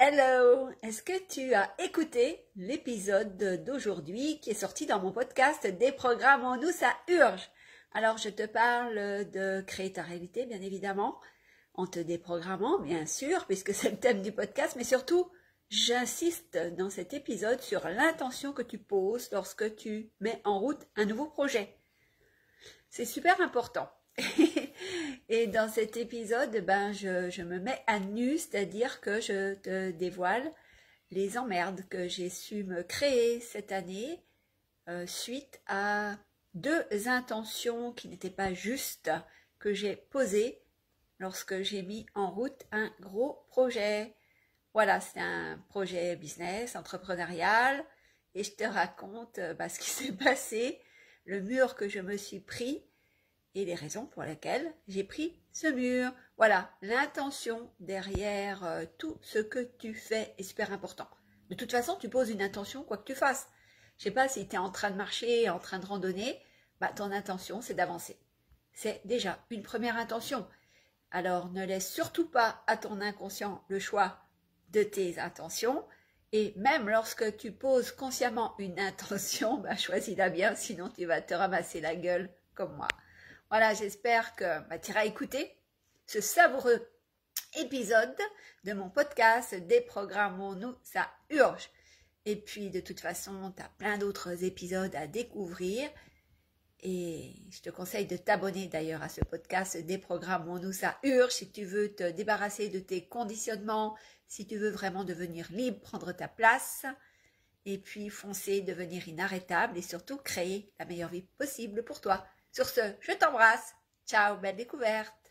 Hello Est-ce que tu as écouté l'épisode d'aujourd'hui qui est sorti dans mon podcast Déprogrammons-nous, ça urge Alors je te parle de créer ta réalité, bien évidemment, en te déprogrammant, bien sûr, puisque c'est le thème du podcast, mais surtout, j'insiste dans cet épisode sur l'intention que tu poses lorsque tu mets en route un nouveau projet. C'est super important. Et dans cet épisode, ben, je, me mets à nu, c'est-à-dire que je te dévoile les emmerdes que j'ai su me créer cette année euh, suite à deux intentions qui n'étaient pas justes que j'ai posées lorsque j'ai mis en route un gros projet. Voilà, c'est un projet business, entrepreneurial, et je te raconte euh, bah, ce qui s'est passé, le mur que je me suis pris, et les raisons pour lesquelles j'ai pris ce mur. Voilà, l'intention derrière euh, tout ce que tu fais est super important. De toute façon, tu poses une intention quoi que tu fasses. Je sais pas si tu es en train de marcher, en train de randonner, bah, ton intention c'est d'avancer. C'est déjà une première intention. Alors ne laisse surtout pas à ton inconscient le choix de tes intentions. Et même lorsque tu poses consciemment une intention, bah, choisis-la bien, sinon tu vas te ramasser la gueule comme moi. Voilà, j'espère que bah, tu iras écouter ce savoureux épisode de mon podcast Déprogrammons-nous, ça urge. Et puis, de toute façon, tu as plein d'autres épisodes à découvrir. Et je te conseille de t'abonner d'ailleurs à ce podcast Déprogrammons-nous, ça urge. Si tu veux te débarrasser de tes conditionnements, si tu veux vraiment devenir libre, prendre ta place, et puis foncer, devenir inarrêtable et surtout créer la meilleure vie possible pour toi. Sur ce, je t'embrasse. Ciao, belle découverte.